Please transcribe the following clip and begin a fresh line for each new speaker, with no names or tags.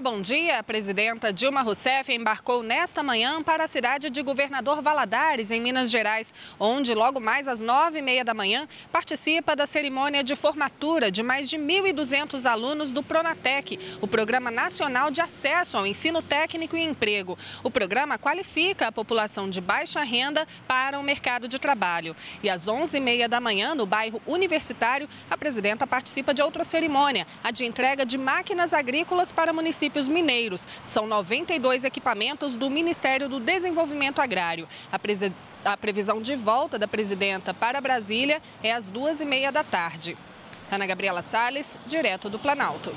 bom dia. A presidenta Dilma Rousseff embarcou nesta manhã para a cidade de Governador Valadares, em Minas Gerais, onde logo mais às nove e meia da manhã participa da cerimônia de formatura de mais de 1.200 alunos do Pronatec, o Programa Nacional de Acesso ao Ensino Técnico e Emprego. O programa qualifica a população de baixa renda para o mercado de trabalho. E às onze e meia da manhã, no bairro Universitário, a presidenta participa de outra cerimônia, a de entrega de máquinas agrícolas para municípios mineiros. São 92 equipamentos do Ministério do Desenvolvimento Agrário. A, a previsão de volta da presidenta para Brasília é às duas e meia da tarde. Ana Gabriela Salles, direto do Planalto.